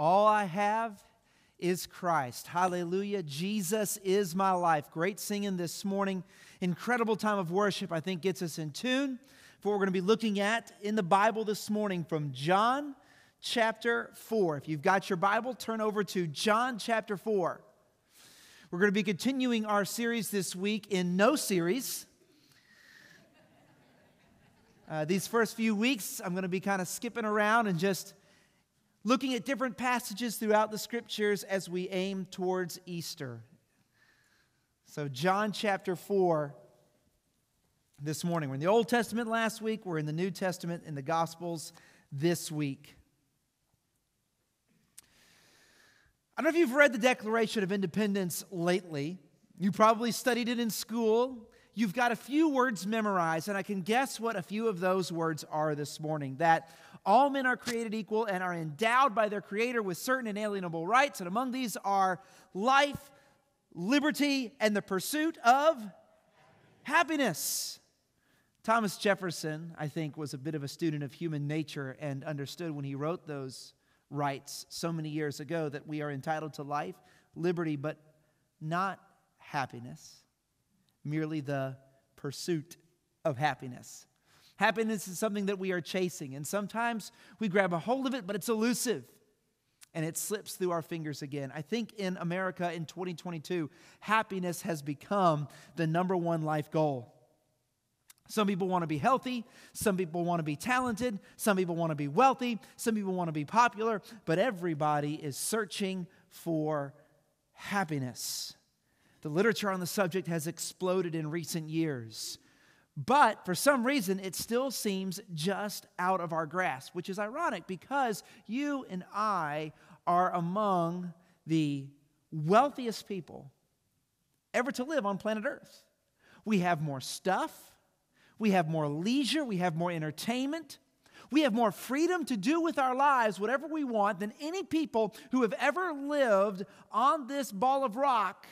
All I have is Christ. Hallelujah. Jesus is my life. Great singing this morning. Incredible time of worship, I think, gets us in tune for what we're going to be looking at in the Bible this morning from John chapter 4. If you've got your Bible, turn over to John chapter 4. We're going to be continuing our series this week in No Series. Uh, these first few weeks, I'm going to be kind of skipping around and just looking at different passages throughout the scriptures as we aim towards Easter. So, John chapter 4 this morning. We're in the Old Testament last week, we're in the New Testament in the Gospels this week. I don't know if you've read the Declaration of Independence lately. You probably studied it in school. You've got a few words memorized, and I can guess what a few of those words are this morning. That all men are created equal and are endowed by their Creator with certain inalienable rights, and among these are life, liberty, and the pursuit of happiness. Thomas Jefferson, I think, was a bit of a student of human nature and understood when he wrote those rights so many years ago that we are entitled to life, liberty, but not happiness, merely the pursuit of happiness. Happiness is something that we are chasing, and sometimes we grab a hold of it, but it's elusive and it slips through our fingers again. I think in America in 2022, happiness has become the number one life goal. Some people want to be healthy, some people want to be talented, some people want to be wealthy, some people want to be popular, but everybody is searching for happiness. The literature on the subject has exploded in recent years. But for some reason, it still seems just out of our grasp, which is ironic because you and I are among the wealthiest people ever to live on planet Earth. We have more stuff, we have more leisure, we have more entertainment. We have more freedom to do with our lives whatever we want than any people who have ever lived on this ball of rock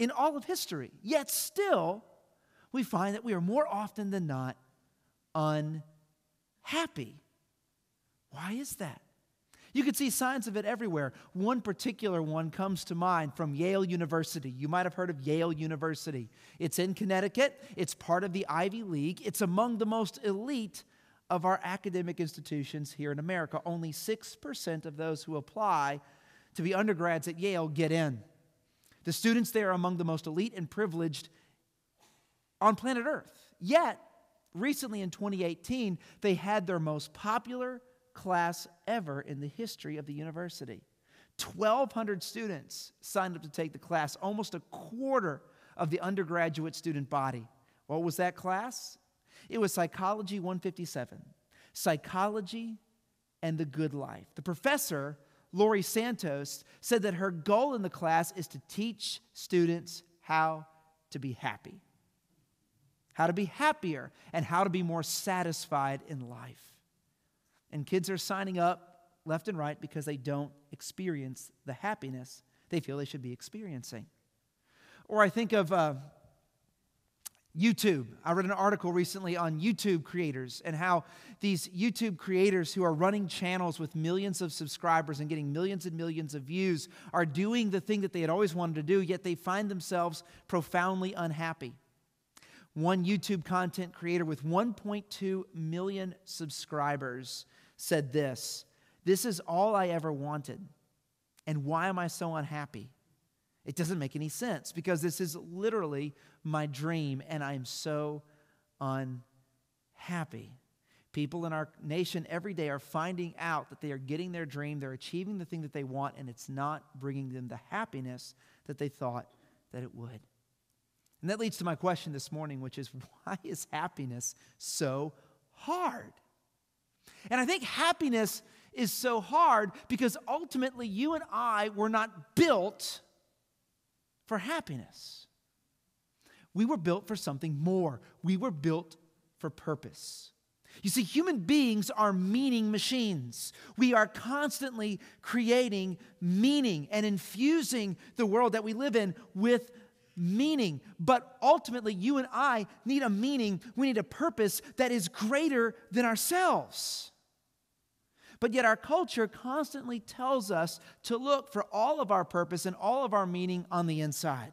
in all of history. Yet still, we find that we are more often than not unhappy. Why is that? You can see signs of it everywhere. One particular one comes to mind from Yale University. You might have heard of Yale University. It's in Connecticut, it's part of the Ivy League, it's among the most elite of our academic institutions here in America. Only 6% of those who apply to be undergrads at Yale get in. The students there are among the most elite and privileged on planet Earth. Yet, recently in 2018, they had their most popular class ever in the history of the university. 1,200 students signed up to take the class, almost a quarter of the undergraduate student body. What was that class? It was Psychology 157 Psychology and the Good Life. The professor, Laurie Santos, said that her goal in the class is to teach students how to be happy how to be happier, and how to be more satisfied in life. And kids are signing up left and right because they don't experience the happiness they feel they should be experiencing. Or I think of uh, YouTube. I read an article recently on YouTube creators and how these YouTube creators who are running channels with millions of subscribers and getting millions and millions of views are doing the thing that they had always wanted to do, yet they find themselves profoundly unhappy. One YouTube content creator with 1.2 million subscribers said this This is all I ever wanted. And why am I so unhappy? It doesn't make any sense because this is literally my dream, and I'm so unhappy. People in our nation every day are finding out that they are getting their dream, they're achieving the thing that they want, and it's not bringing them the happiness that they thought that it would. And that leads to my question this morning, which is why is happiness so hard? And I think happiness is so hard because ultimately you and I were not built for happiness. We were built for something more, we were built for purpose. You see, human beings are meaning machines. We are constantly creating meaning and infusing the world that we live in with meaning. But ultimately, you and I need a meaning, we need a purpose that is greater than ourselves. But yet, our culture constantly tells us to look for all of our purpose and all of our meaning on the inside.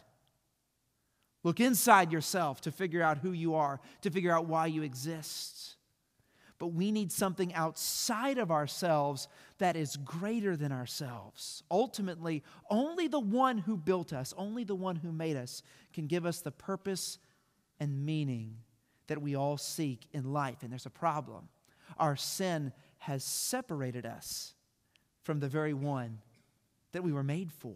Look inside yourself to figure out who you are, to figure out why you exist. But we need something outside of ourselves that is greater than ourselves. Ultimately, only the one who built us, only the one who made us, can give us the purpose and meaning that we all seek in life. And there's a problem. Our sin has separated us from the very one that we were made for.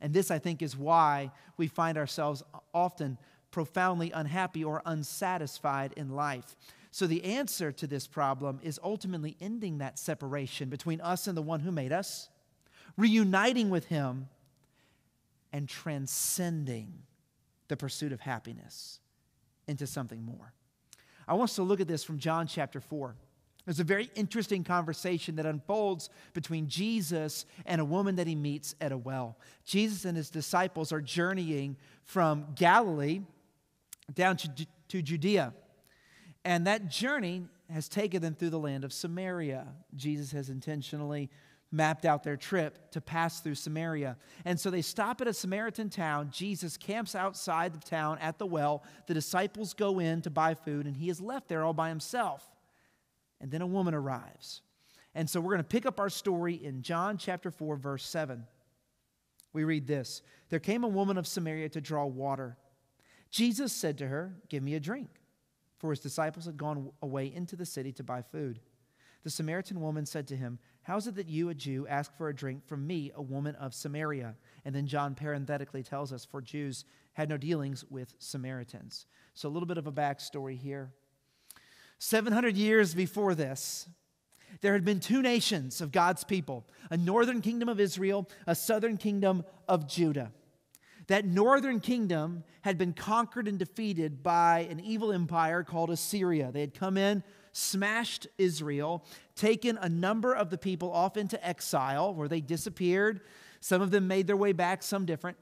And this, I think, is why we find ourselves often profoundly unhappy or unsatisfied in life. So, the answer to this problem is ultimately ending that separation between us and the one who made us, reuniting with him, and transcending the pursuit of happiness into something more. I want us to look at this from John chapter 4. There's a very interesting conversation that unfolds between Jesus and a woman that he meets at a well. Jesus and his disciples are journeying from Galilee down to, to Judea. And that journey has taken them through the land of Samaria. Jesus has intentionally mapped out their trip to pass through Samaria. And so they stop at a Samaritan town. Jesus camps outside the town at the well. The disciples go in to buy food, and he is left there all by himself. And then a woman arrives. And so we're going to pick up our story in John chapter 4, verse 7. We read this There came a woman of Samaria to draw water. Jesus said to her, Give me a drink. For his disciples had gone away into the city to buy food. The Samaritan woman said to him, How is it that you, a Jew, ask for a drink from me, a woman of Samaria? And then John parenthetically tells us, For Jews had no dealings with Samaritans. So a little bit of a backstory here. 700 years before this, there had been two nations of God's people a northern kingdom of Israel, a southern kingdom of Judah. That northern kingdom had been conquered and defeated by an evil empire called Assyria. They had come in smashed Israel, taken a number of the people off into exile where they disappeared. Some of them made their way back, some different.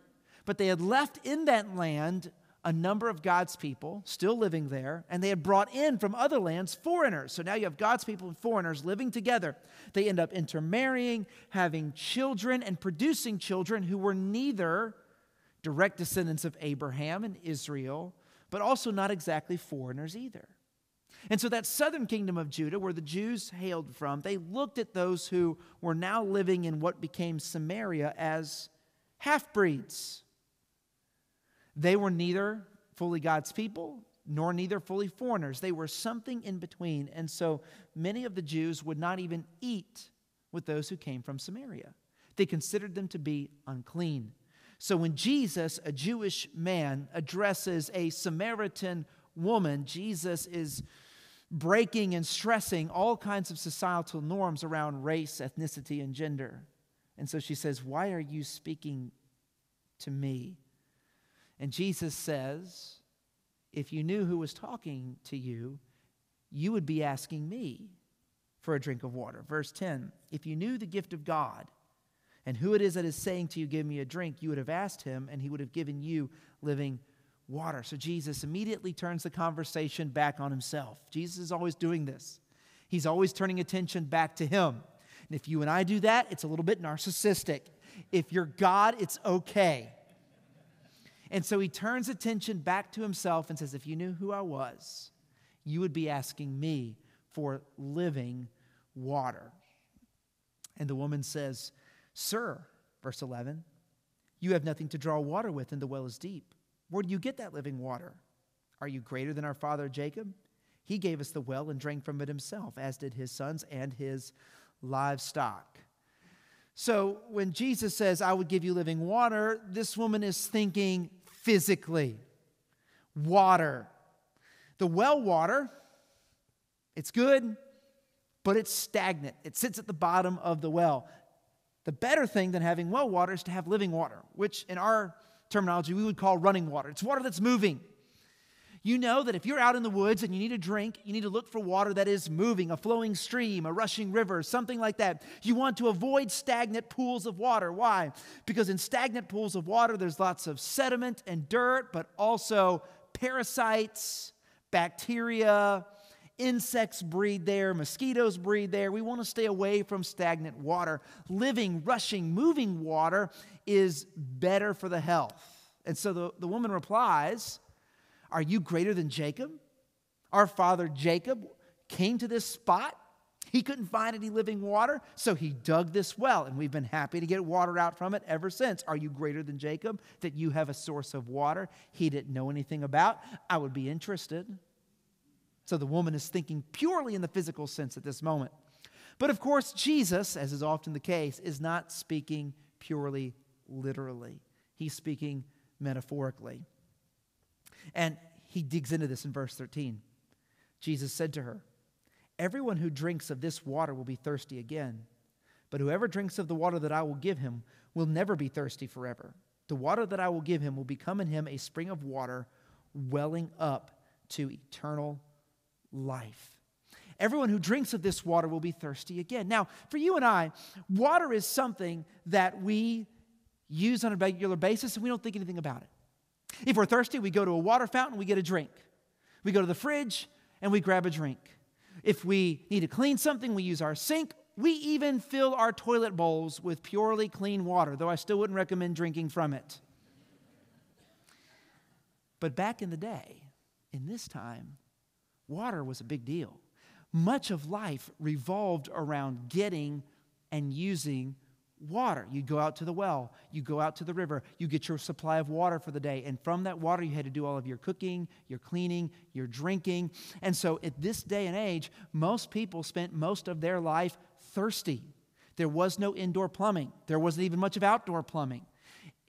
But they had left in that land a number of God's people still living there, and they had brought in from other lands foreigners. So now you have God's people and foreigners living together. They end up intermarrying, having children, and producing children who were neither direct descendants of Abraham and Israel, but also not exactly foreigners either. And so, that southern kingdom of Judah, where the Jews hailed from, they looked at those who were now living in what became Samaria as half breeds. They were neither fully God's people nor neither fully foreigners. They were something in between. And so, many of the Jews would not even eat with those who came from Samaria, they considered them to be unclean. So, when Jesus, a Jewish man, addresses a Samaritan woman, Jesus is breaking and stressing all kinds of societal norms around race, ethnicity, and gender. And so she says, Why are you speaking to me? And Jesus says, If you knew who was talking to you, you would be asking me for a drink of water. Verse 10 If you knew the gift of God and who it is that is saying to you, Give me a drink, you would have asked him, and he would have given you living water. So Jesus immediately turns the conversation back on himself. Jesus is always doing this, he's always turning attention back to him. And if you and I do that, it's a little bit narcissistic. If you're God, it's okay. And so he turns attention back to himself and says, If you knew who I was, you would be asking me for living water. And the woman says, Sir, verse 11, you have nothing to draw water with, and the well is deep. Where do you get that living water? Are you greater than our father Jacob? He gave us the well and drank from it himself, as did his sons and his livestock. So when Jesus says, I would give you living water, this woman is thinking physically water. The well water, it's good, but it's stagnant. It sits at the bottom of the well. The better thing than having well water is to have living water, which in our terminology we would call running water. It's water that's moving. You know that if you're out in the woods and you need a drink, you need to look for water that is moving, a flowing stream, a rushing river, something like that. You want to avoid stagnant pools of water. Why? Because in stagnant pools of water, there's lots of sediment and dirt, but also parasites, bacteria, Insects breed there, mosquitoes breed there. We want to stay away from stagnant water. Living, rushing, moving water is better for the health. And so the, the woman replies, Are you greater than Jacob? Our father Jacob came to this spot. He couldn't find any living water, so he dug this well, and we've been happy to get water out from it ever since. Are you greater than Jacob that you have a source of water he didn't know anything about? I would be interested. So the woman is thinking purely in the physical sense at this moment. But of course, Jesus, as is often the case, is not speaking purely literally, he's speaking metaphorically. And he digs into this in verse 13. Jesus said to her, Everyone who drinks of this water will be thirsty again, but whoever drinks of the water that I will give him will never be thirsty forever. The water that I will give him will become in him a spring of water welling up to eternal life. Everyone who drinks of this water will be thirsty again. Now, for you and I, water is something that we use on a regular basis and we don't think anything about it. If we're thirsty, we go to a water fountain, we get a drink. We go to the fridge and we grab a drink. If we need to clean something, we use our sink. We even fill our toilet bowls with purely clean water, though I still wouldn't recommend drinking from it. But back in the day, in this time, water was a big deal. Much of life revolved around getting and using water. You go out to the well, you go out to the river, you get your supply of water for the day. And from that water, you had to do all of your cooking, your cleaning, your drinking. And so at this day and age, most people spent most of their life thirsty. There was no indoor plumbing, there wasn't even much of outdoor plumbing.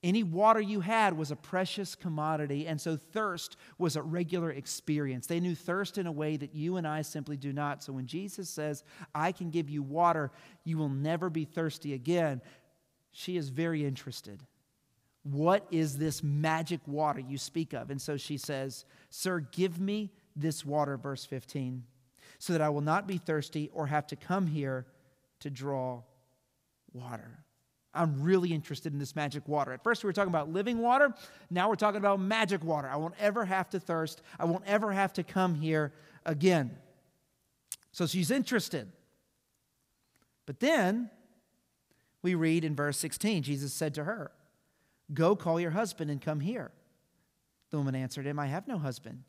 Any water you had was a precious commodity, and so thirst was a regular experience. They knew thirst in a way that you and I simply do not. So when Jesus says, I can give you water, you will never be thirsty again, she is very interested. What is this magic water you speak of? And so she says, Sir, give me this water, verse 15, so that I will not be thirsty or have to come here to draw water. I'm really interested in this magic water. At first, we were talking about living water. Now we're talking about magic water. I won't ever have to thirst. I won't ever have to come here again. So she's interested. But then we read in verse 16 Jesus said to her, Go call your husband and come here. The woman answered him, I have no husband.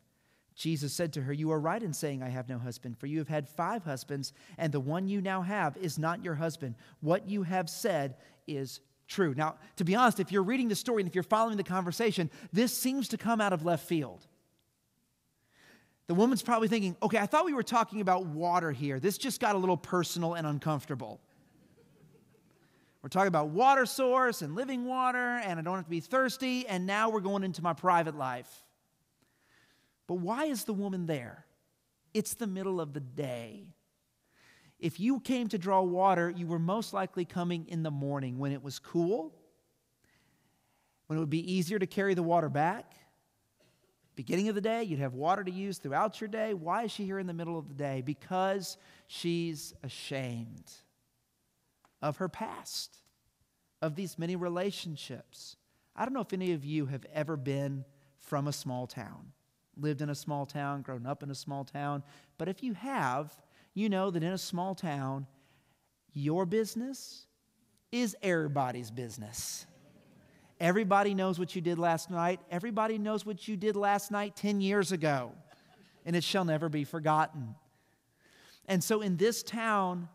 Jesus said to her, You are right in saying, I have no husband, for you have had five husbands, and the one you now have is not your husband. What you have said is true. Now, to be honest, if you're reading the story and if you're following the conversation, this seems to come out of left field. The woman's probably thinking, okay, I thought we were talking about water here. This just got a little personal and uncomfortable. We're talking about water source and living water, and I don't have to be thirsty, and now we're going into my private life. But why is the woman there? It's the middle of the day. If you came to draw water, you were most likely coming in the morning when it was cool, when it would be easier to carry the water back. Beginning of the day, you'd have water to use throughout your day. Why is she here in the middle of the day? Because she's ashamed of her past, of these many relationships. I don't know if any of you have ever been from a small town lived in a small town, grown up in a small town. But if you have, you know that in a small town, your business is everybody's business. Everybody knows what you did last night. Everybody knows what you did last night 10 years ago, and it shall never be forgotten. And so in this town,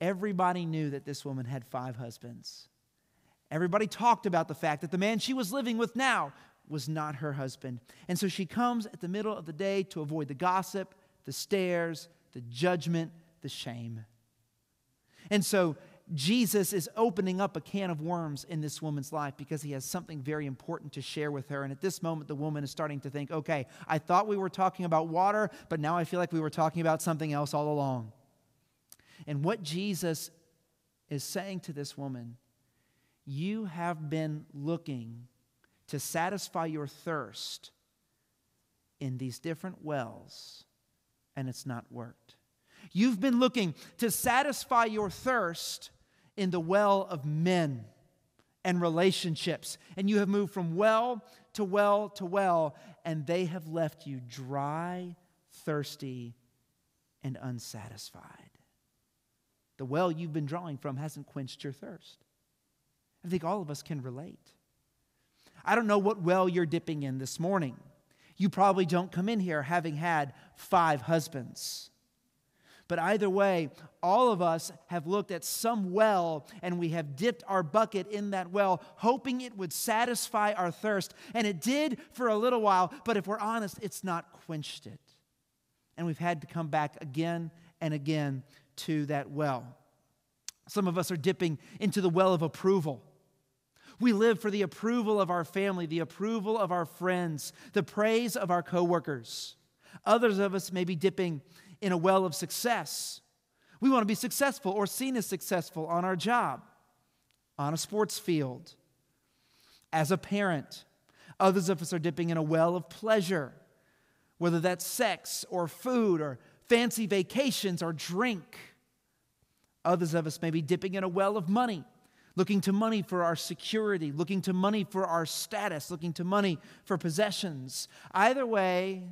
everybody knew that this woman had five husbands. Everybody talked about the fact that the man she was living with now was not her husband. And so she comes at the middle of the day to avoid the gossip, the stares, the judgment, the shame. And so Jesus is opening up a can of worms in this woman's life because he has something very important to share with her. And at this moment, the woman is starting to think, okay, I thought we were talking about water, but now I feel like we were talking about something else all along. And what Jesus is saying to this woman, you have been looking to satisfy your thirst in these different wells, and it's not worked. You've been looking to satisfy your thirst in the well of men and relationships, and you have moved from well to well to well, and they have left you dry, thirsty, and unsatisfied. The well you've been drawing from hasn't quenched your thirst. I think all of us can relate. I don't know what well you're dipping in this morning. You probably don't come in here having had five husbands. But either way, all of us have looked at some well and we have dipped our bucket in that well, hoping it would satisfy our thirst. And it did for a little while, but if we're honest, it's not quenched it. And we've had to come back again and again to that well. Some of us are dipping into the well of approval. We live for the approval of our family, the approval of our friends, the praise of our coworkers. Others of us may be dipping in a well of success. We want to be successful or seen as successful on our job, on a sports field, as a parent. Others of us are dipping in a well of pleasure, whether that's sex or food or fancy vacations or drink. Others of us may be dipping in a well of money, looking to money for our security, looking to money for our status, looking to money for possessions. Either way,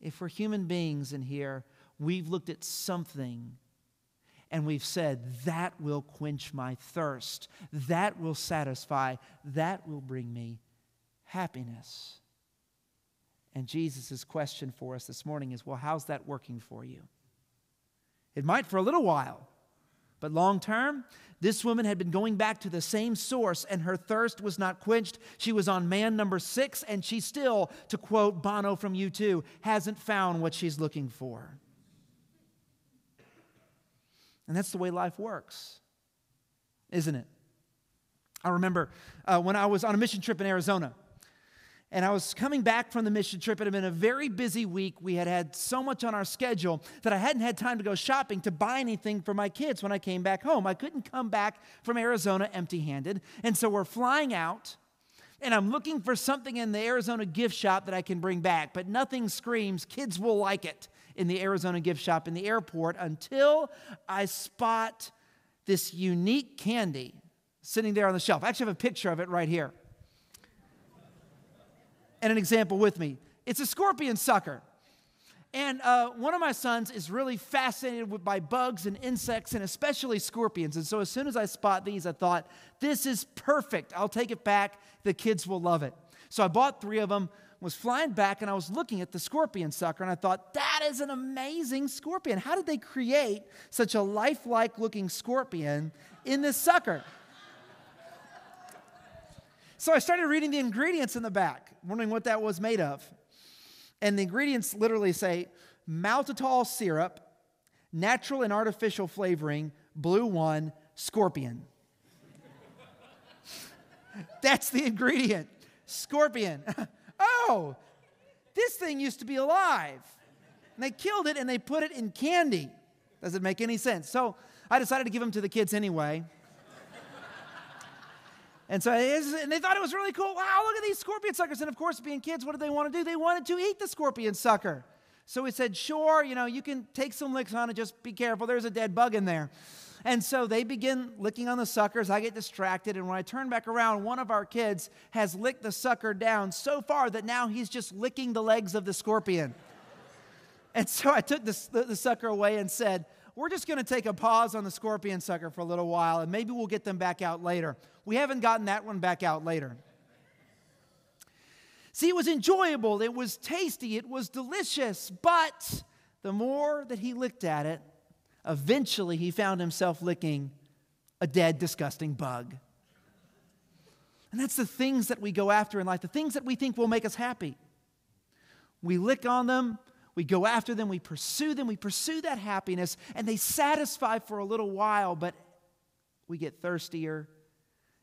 if we're human beings in here, we've looked at something and we've said, that will quench my thirst, that will satisfy, that will bring me happiness. And Jesus' question for us this morning is, well, how's that working for you? It might for a little while, but long term, this woman had been going back to the same source and her thirst was not quenched. She was on man number six, and she still, to quote Bono from U2, hasn't found what she's looking for. And that's the way life works, isn't it? I remember uh, when I was on a mission trip in Arizona. And I was coming back from the mission trip. It had been a very busy week. We had had so much on our schedule that I hadn't had time to go shopping to buy anything for my kids when I came back home. I couldn't come back from Arizona empty handed. And so we're flying out, and I'm looking for something in the Arizona gift shop that I can bring back, but nothing screams, kids will like it in the Arizona gift shop in the airport until I spot this unique candy sitting there on the shelf. I actually have a picture of it right here and an example with me. It's a scorpion sucker. And uh, one of my sons is really fascinated with, by bugs and insects and especially scorpions. And so as soon as I spot these, I thought, this is perfect. I'll take it back. The kids will love it. So I bought three of them, was flying back, and I was looking at the scorpion sucker, and I thought, that is an amazing scorpion. How did they create such a lifelike looking scorpion in this sucker? So I started reading the ingredients in the back, wondering what that was made of. And the ingredients literally say maltitol syrup, natural and artificial flavoring, blue one, scorpion. That's the ingredient scorpion. oh, this thing used to be alive. And they killed it and they put it in candy. Does it make any sense? So I decided to give them to the kids anyway. And so and they thought it was really cool. Wow, look at these scorpion suckers. And of course, being kids, what did they want to do? They wanted to eat the scorpion sucker. So we said, sure, you know, you can take some licks on it, just be careful. There's a dead bug in there. And so they begin licking on the suckers. I get distracted. And when I turn back around, one of our kids has licked the sucker down so far that now he's just licking the legs of the scorpion. and so I took the, the, the sucker away and said, we're just going to take a pause on the scorpion sucker for a little while, and maybe we'll get them back out later. We haven't gotten that one back out later. See, it was enjoyable, it was tasty, it was delicious, but the more that he looked at it, eventually he found himself licking a dead, disgusting bug. And that's the things that we go after in life, the things that we think will make us happy. We lick on them, we go after them, we pursue them, we pursue that happiness, and they satisfy for a little while, but we get thirstier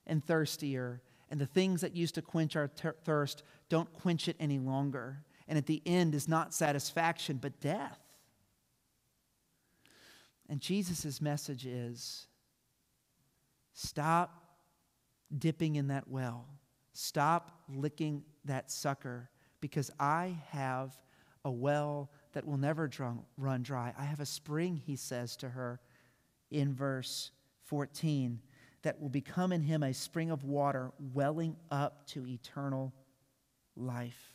and thirstier. And the things that used to quench our ter- thirst don't quench it any longer. And at the end is not satisfaction, but death. And Jesus' message is stop dipping in that well, stop licking that sucker, because I have a well that will never run dry. I have a spring, he says to her in verse 14, that will become in him a spring of water welling up to eternal life.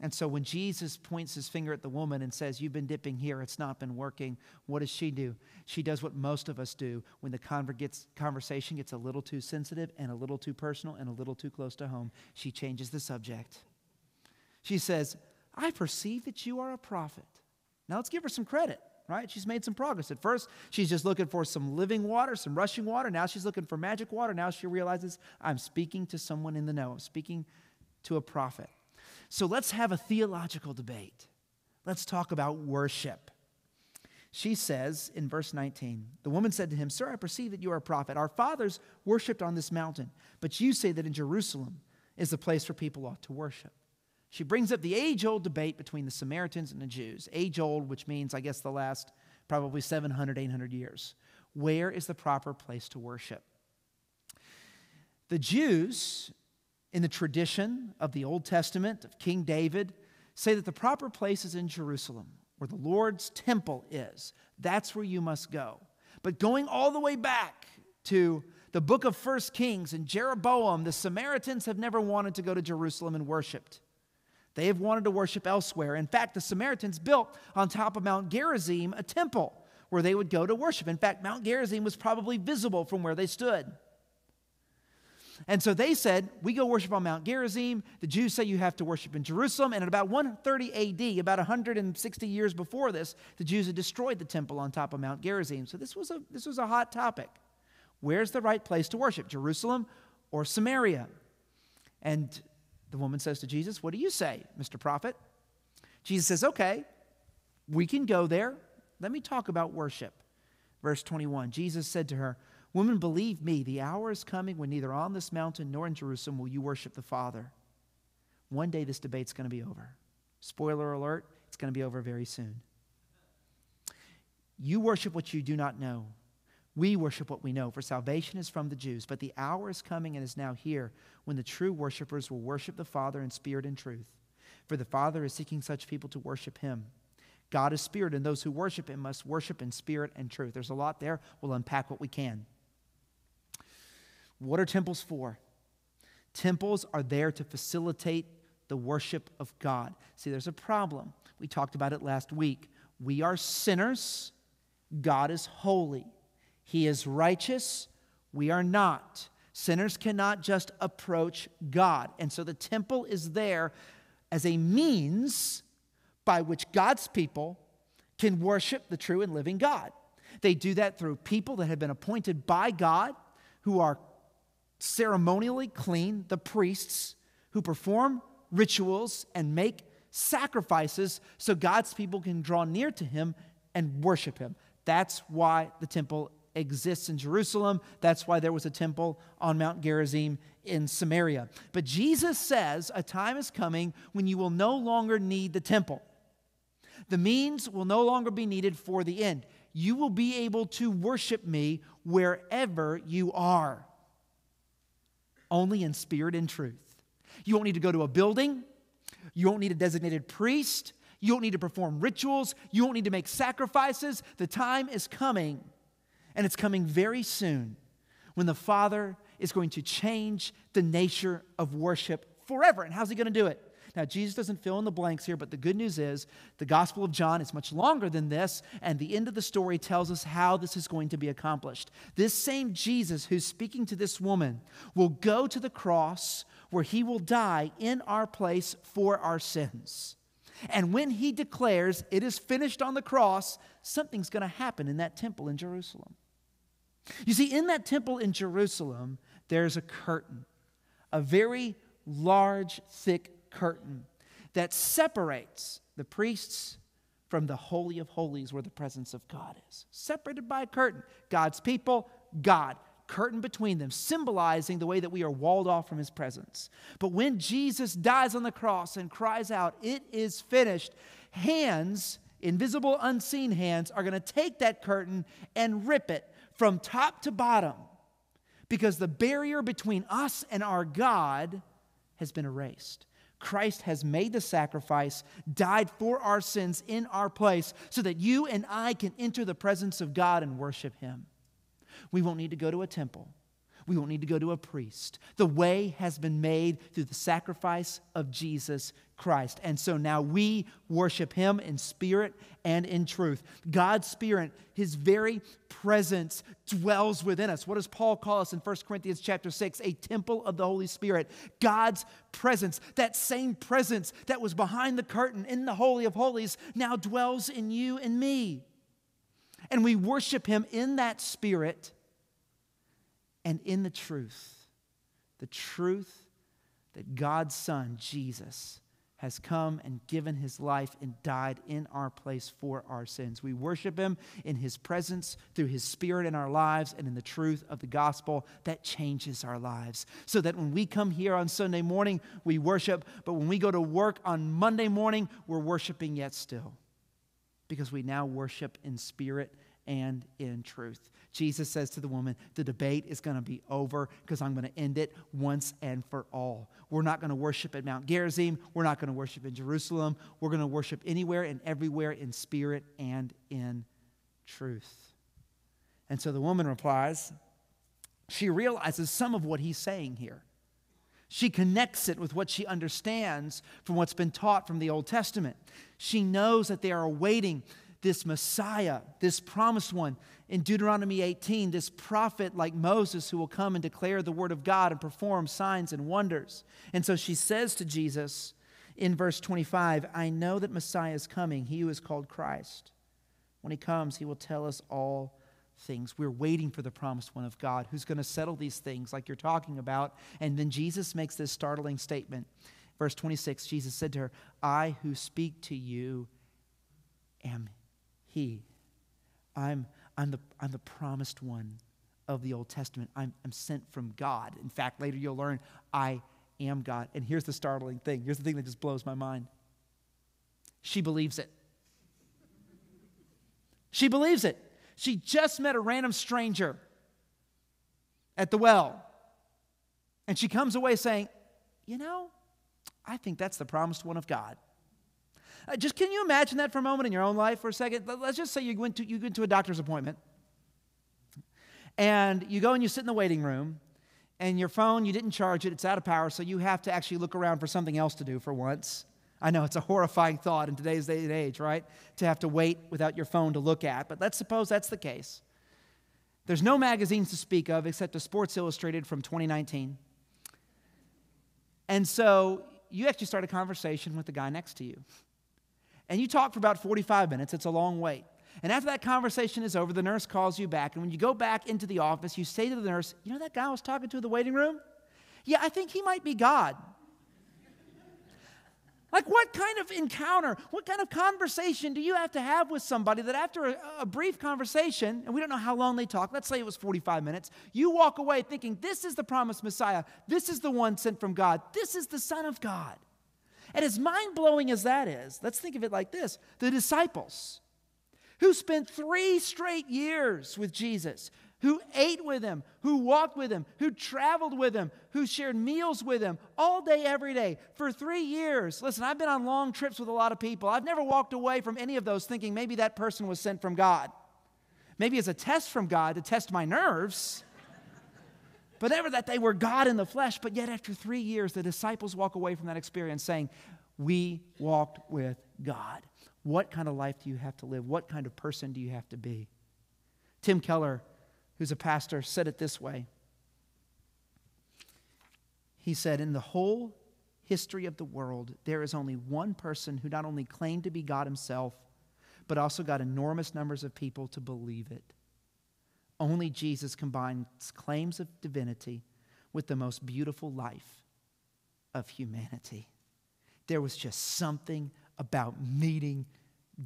And so when Jesus points his finger at the woman and says, You've been dipping here, it's not been working, what does she do? She does what most of us do when the conversation gets a little too sensitive and a little too personal and a little too close to home. She changes the subject. She says, I perceive that you are a prophet. Now let's give her some credit, right? She's made some progress. At first, she's just looking for some living water, some rushing water. Now she's looking for magic water. Now she realizes, I'm speaking to someone in the know, I'm speaking to a prophet. So let's have a theological debate. Let's talk about worship. She says in verse 19, the woman said to him, Sir, I perceive that you are a prophet. Our fathers worshiped on this mountain, but you say that in Jerusalem is the place where people ought to worship. She brings up the age old debate between the Samaritans and the Jews. Age old, which means, I guess, the last probably 700, 800 years. Where is the proper place to worship? The Jews in the tradition of the Old Testament, of King David, say that the proper place is in Jerusalem, where the Lord's temple is. That's where you must go. But going all the way back to the book of First Kings and Jeroboam, the Samaritans have never wanted to go to Jerusalem and worshiped. They have wanted to worship elsewhere. In fact, the Samaritans built on top of Mount Gerizim a temple where they would go to worship. In fact, Mount Gerizim was probably visible from where they stood. And so they said, We go worship on Mount Gerizim. The Jews say you have to worship in Jerusalem. And at about 130 AD, about 160 years before this, the Jews had destroyed the temple on top of Mount Gerizim. So this was a, this was a hot topic. Where's the right place to worship, Jerusalem or Samaria? And the woman says to Jesus, What do you say, Mr. Prophet? Jesus says, Okay, we can go there. Let me talk about worship. Verse 21 Jesus said to her, Woman, believe me, the hour is coming when neither on this mountain nor in Jerusalem will you worship the Father. One day this debate's going to be over. Spoiler alert, it's going to be over very soon. You worship what you do not know. We worship what we know, for salvation is from the Jews. But the hour is coming and is now here when the true worshipers will worship the Father in spirit and truth. For the Father is seeking such people to worship him. God is spirit, and those who worship him must worship in spirit and truth. There's a lot there. We'll unpack what we can. What are temples for? Temples are there to facilitate the worship of God. See, there's a problem. We talked about it last week. We are sinners, God is holy. He is righteous, we are not. Sinners cannot just approach God. And so the temple is there as a means by which God's people can worship the true and living God. They do that through people that have been appointed by God who are ceremonially clean, the priests who perform rituals and make sacrifices so God's people can draw near to him and worship him. That's why the temple exists in Jerusalem. That's why there was a temple on Mount Gerizim in Samaria. But Jesus says a time is coming when you will no longer need the temple. The means will no longer be needed for the end. You will be able to worship me wherever you are only in spirit and truth. You won't need to go to a building. You won't need a designated priest. You won't need to perform rituals. You won't need to make sacrifices. The time is coming, and it's coming very soon, when the Father is going to change the nature of worship forever. And how's He going to do it? Now, Jesus doesn't fill in the blanks here, but the good news is the Gospel of John is much longer than this, and the end of the story tells us how this is going to be accomplished. This same Jesus who's speaking to this woman will go to the cross where he will die in our place for our sins. And when he declares it is finished on the cross, something's going to happen in that temple in Jerusalem. You see, in that temple in Jerusalem, there's a curtain, a very large, thick curtain that separates the priests from the Holy of Holies where the presence of God is. Separated by a curtain. God's people, God. Curtain between them, symbolizing the way that we are walled off from his presence. But when Jesus dies on the cross and cries out, It is finished, hands, invisible, unseen hands, are going to take that curtain and rip it from top to bottom because the barrier between us and our God has been erased. Christ has made the sacrifice, died for our sins in our place, so that you and I can enter the presence of God and worship Him. We won't need to go to a temple. We won't need to go to a priest. The way has been made through the sacrifice of Jesus Christ. And so now we worship him in spirit and in truth. God's spirit, his very presence dwells within us. What does Paul call us in 1 Corinthians chapter 6? A temple of the Holy Spirit. God's presence, that same presence that was behind the curtain in the holy of holies now dwells in you and me. And we worship him in that spirit and in the truth. The truth that God's son Jesus has come and given his life and died in our place for our sins. We worship him in his presence through his spirit in our lives and in the truth of the gospel that changes our lives. So that when we come here on Sunday morning, we worship, but when we go to work on Monday morning, we're worshiping yet still because we now worship in spirit and in truth. Jesus says to the woman, The debate is going to be over because I'm going to end it once and for all. We're not going to worship at Mount Gerizim. We're not going to worship in Jerusalem. We're going to worship anywhere and everywhere in spirit and in truth. And so the woman replies, she realizes some of what he's saying here. She connects it with what she understands from what's been taught from the Old Testament. She knows that they are awaiting this Messiah, this promised one in Deuteronomy 18, this prophet like Moses who will come and declare the word of God and perform signs and wonders. And so she says to Jesus in verse 25, I know that Messiah is coming, he who is called Christ. When he comes, he will tell us all things. We're waiting for the promised one of God who's going to settle these things like you're talking about. And then Jesus makes this startling statement. Verse 26, Jesus said to her, I who speak to you am he. I'm, I'm, the, I'm the promised one of the Old Testament. I'm, I'm sent from God. In fact, later you'll learn I am God. And here's the startling thing here's the thing that just blows my mind. She believes it. She believes it. She just met a random stranger at the well. And she comes away saying, You know, I think that's the promised one of God. Uh, just can you imagine that for a moment in your own life for a second? Let's just say you went to, you went to a doctor's appointment and you go and you sit in the waiting room and your phone, you didn't charge it, it's out of power, so you have to actually look around for something else to do for once. I know it's a horrifying thought in today's day and age, right? To have to wait without your phone to look at, but let's suppose that's the case. There's no magazines to speak of except a Sports Illustrated from 2019. And so you actually start a conversation with the guy next to you. And you talk for about 45 minutes, it's a long wait. And after that conversation is over, the nurse calls you back. And when you go back into the office, you say to the nurse, You know that guy I was talking to in the waiting room? Yeah, I think he might be God. Like, what kind of encounter, what kind of conversation do you have to have with somebody that after a, a, brief conversation, and we don't know how long they talk, let's say it was 45 minutes, you walk away thinking, this is the promised Messiah, this is the one sent from God, this is the Son of God. And as mind blowing as that is, let's think of it like this the disciples who spent three straight years with Jesus, who ate with him, who walked with him, who traveled with him, who shared meals with him all day, every day for three years. Listen, I've been on long trips with a lot of people. I've never walked away from any of those thinking maybe that person was sent from God. Maybe as a test from God to test my nerves. But never that they were God in the flesh. But yet, after three years, the disciples walk away from that experience saying, We walked with God. What kind of life do you have to live? What kind of person do you have to be? Tim Keller, who's a pastor, said it this way He said, In the whole history of the world, there is only one person who not only claimed to be God himself, but also got enormous numbers of people to believe it. Only Jesus combines claims of divinity with the most beautiful life of humanity. There was just something about meeting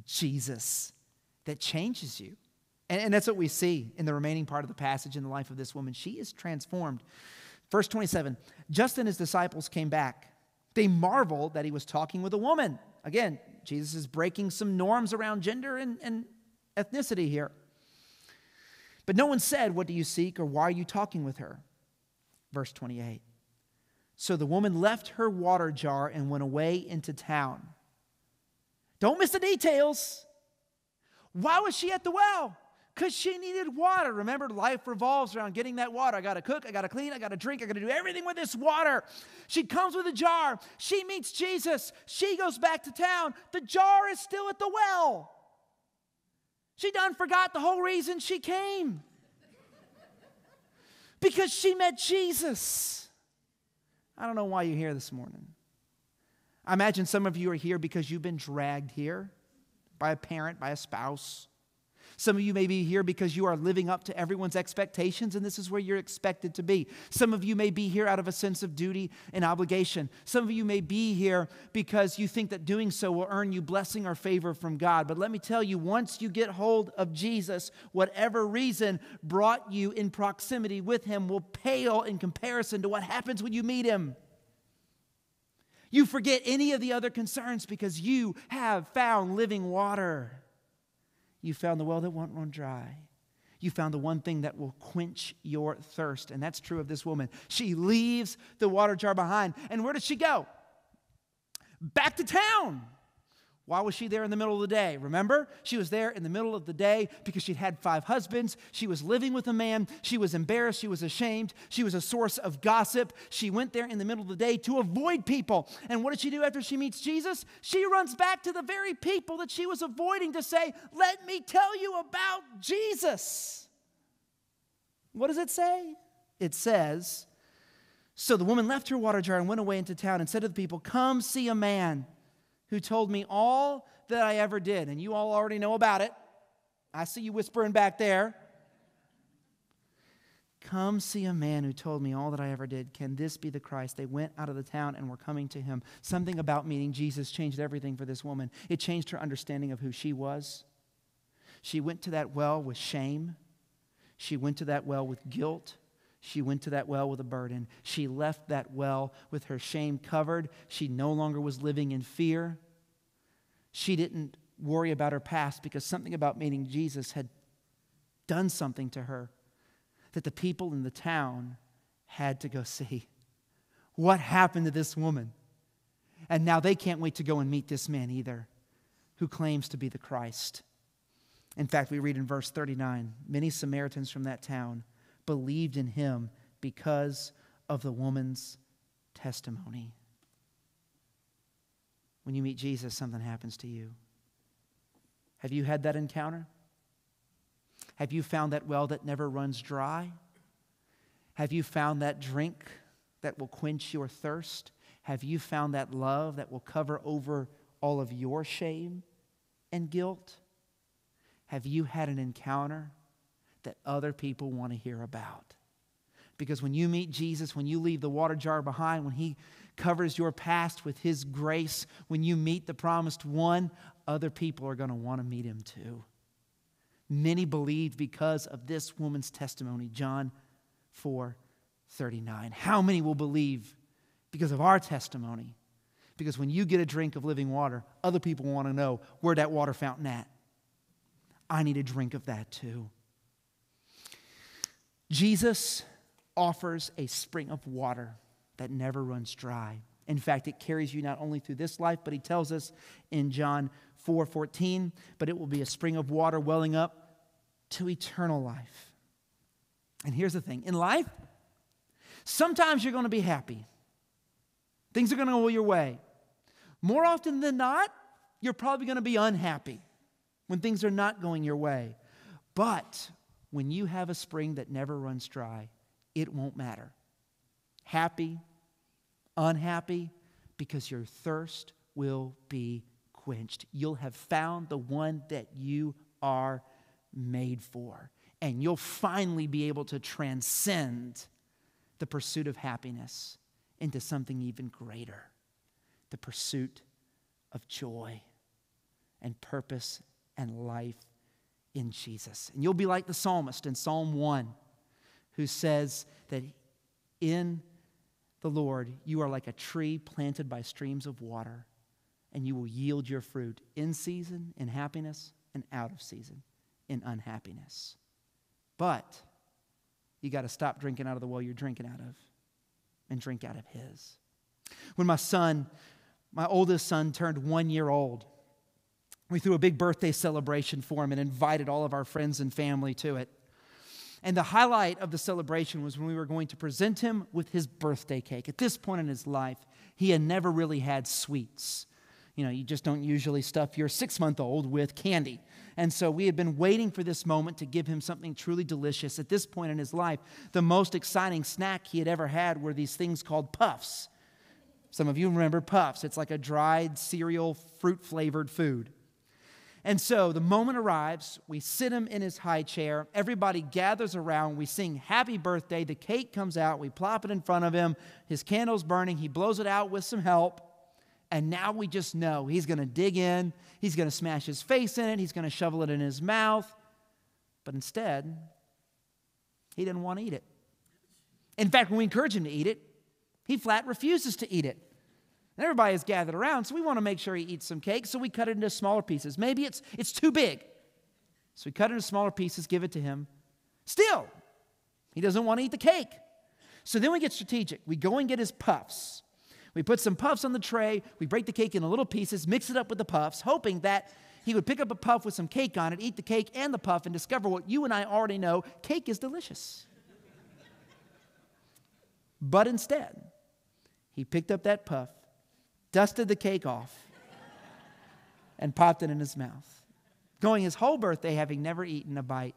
Jesus that changes you. And, and, that's what we see in the remaining part of the passage in the life of this woman. She is transformed. Verse 27 Just then his disciples came back. They marveled that he was talking with a woman. Again, Jesus is breaking some norms around gender and, and ethnicity here. But no one said, What do you seek or why are you talking with her? Verse 28. So the woman left her water jar and went away into town. Don't miss the details. Why was she at the well? Because she needed water. Remember, life revolves around getting that water. I got to cook, I got to clean, I got to drink, I got to do everything with this water. She comes with a jar. She meets Jesus. She goes back to town. The jar is still at the well. She done forgot the whole reason she came. Because she met Jesus. I don't know why you're here this morning. I imagine some of you are here because you've been dragged here by a parent, by a spouse. Some of you may be here because you are living up to everyone's expectations, and this is where you're expected to be. Some of you may be here out of a sense of duty and obligation. Some of you may be here because you think that doing so will earn you blessing or favor from God. But let me tell you, once you get hold of Jesus, whatever reason brought you in proximity with Him will pale in comparison to what happens when you meet Him. You forget any of the other concerns because you have found living water. You found the well that won't run dry. You found the one thing that will quench your thirst. And that's true of this woman. She leaves the water jar behind. And where does she go? Back to town. Why was she there in the middle of the day? Remember? She was there in the middle of the day because she'd had five husbands. She was living with a man. She was embarrassed. She was ashamed. She was a source of gossip. She went there in the middle of the day to avoid people. And what did she do after she meets Jesus? She runs back to the very people that she was avoiding to say, Let me tell you about Jesus. What does it say? It says, So the woman left her water jar and went away into town and said to the people, Come see a man who told me all that I ever did. And you all already know about it. I see you whispering back there. Come see a man who told me all that I ever did. Can this be the Christ? They went out of the town and were coming to him. Something about meeting Jesus changed everything for this woman. It changed her understanding of who she was. She went to that well with shame. She went to that well with guilt. She went to that well with a burden. She left that well with her shame covered. She no longer was living in fear. She didn't worry about her past because something about meeting Jesus had done something to her that the people in the town had to go see. What happened to this woman? And now they can't wait to go and meet this man either, who claims to be the Christ. In fact, we read in verse 39 many Samaritans from that town believed in him because of the woman's testimony. When you meet Jesus, something happens to you. Have you had that encounter? Have you found that well that never runs dry? Have you found that drink that will quench your thirst? Have you found that love that will cover over all of your shame and guilt? Have you had an encounter that other people want to hear about. Because when you meet Jesus, when you leave the water jar behind, when He covers your past with His grace, when you meet the promised one, other people are going to want to meet Him too. Many believed because of this woman's testimony, John 4 39. How many will believe because of our testimony? Because when you get a drink of living water, other people want to know where that water fountain at. I need a drink of that too. Jesus offers a spring of water that never runs dry. In fact, it carries you not only through this life, but he tells us in John 4 14, but it will be a spring of water welling up to eternal life. And here's the thing in life, sometimes you're going to be happy, things are going to go your way. More often than not, you're probably going to be unhappy when things are not going your way. But when you have a spring that never runs dry, it won't matter. Happy, unhappy, because your thirst will be quenched. You'll have found the one that you are made for. And you'll finally be able to transcend the pursuit of happiness into something even greater the pursuit of joy and purpose and life in Jesus. And you'll be like the psalmist in Psalm 1, who says that in the Lord you are like a tree planted by streams of water, and you will yield your fruit in season, in happiness, and out of season, in unhappiness. But you got to stop drinking out of the well you're drinking out of and drink out of His. When my son, my oldest son, turned one year old, We threw a big birthday celebration for him and invited all of our friends and family to it. And the highlight of the celebration was when we were going to present him with his birthday cake. At this point in his life, he had never really had sweets. You know, you just don't usually stuff your six month old with candy. And so we had been waiting for this moment to give him something truly delicious. At this point in his life, the most exciting snack he had ever had were these things called puffs. Some of you remember puffs. It's like a dried cereal, fruit flavored food. And so the moment arrives, we sit him in his high chair, everybody gathers around, we sing happy birthday, the cake comes out, we plop it in front of him, his candle's burning, he blows it out with some help, and now we just know he's going to dig in, he's going to smash his face in it, he's going to shovel it in his mouth. But instead, he didn't want to eat it. In fact, when we encourage him to eat it, he flat refuses to eat it. And everybody is gathered around, so we want to make sure he eats some cake, so we cut it into smaller pieces. Maybe it's, it's too big. So we cut it into smaller pieces, give it to him. Still, he doesn't want to eat the cake. So then we get strategic. We go and get his puffs. We put some puffs on the tray, we break the cake into little pieces, mix it up with the puffs, hoping that he would pick up a puff with some cake on it, eat the cake and the puff, and discover what you and I already know cake is delicious. but instead, he picked up that puff, dusted the cake off, and popped it in his mouth, going his whole birthday having never eaten a bite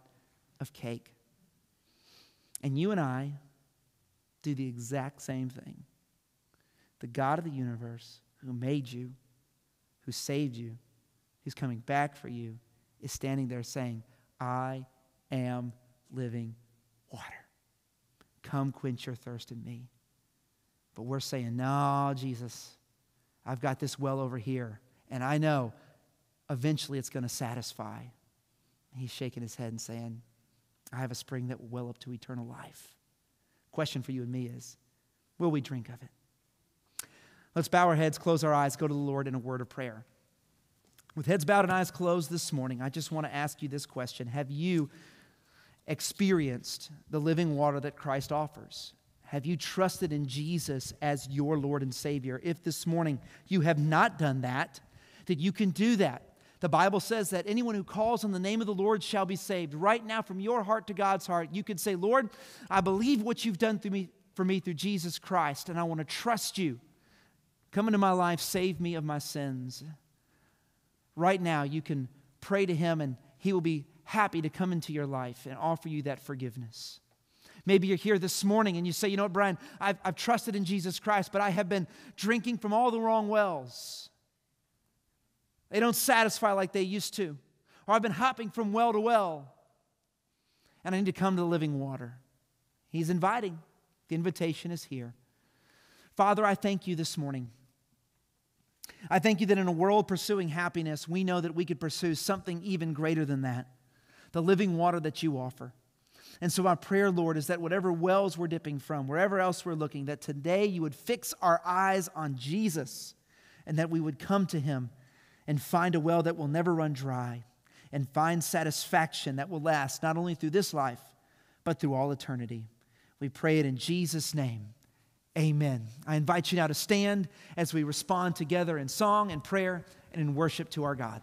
of cake. And you and I do the exact same thing. The God of the universe, who made you, who saved you, who's coming back for you, is standing there saying, I am living water. Come quench your thirst in me. But we're saying, No, Jesus, I've got this well over here, and I know eventually it's going to satisfy. He's shaking his head and saying, I have a spring that will well up to eternal life. Question for you and me is will we drink of it? Let's bow our heads, close our eyes, go to the Lord in a word of prayer. With heads bowed and eyes closed this morning, I just want to ask you this question Have you experienced the living water that Christ offers? Have you trusted in Jesus as your Lord and Savior? If this morning you have not done that, that you can do that. The Bible says that anyone who calls on the name of the Lord shall be saved. Right now, from your heart to God's heart, you can say, Lord, I believe what you've done through me, for me through Jesus Christ, and I want to trust you. Come into my life, save me of my sins. Right now, you can pray to Him, and He will be happy to come into your life and offer you that forgiveness. Maybe you're here this morning and you say, you know what, Brian, I've, I've trusted in Jesus Christ, but I have been drinking from all the wrong wells. They don't satisfy like they used to. Or I've been hopping from well to well, and I need to come to the living water. He's inviting. The invitation is here. Father, I thank you this morning. I thank you that in a world pursuing happiness, we know that we could pursue something even greater than that the living water that you offer. And so, my prayer, Lord, is that whatever wells we're dipping from, wherever else we're looking, that today you would fix our eyes on Jesus and that we would come to him and find a well that will never run dry and find satisfaction that will last not only through this life, but through all eternity. We pray it in Jesus' name. Amen. I invite you now to stand as we respond together in song and prayer and in worship to our God.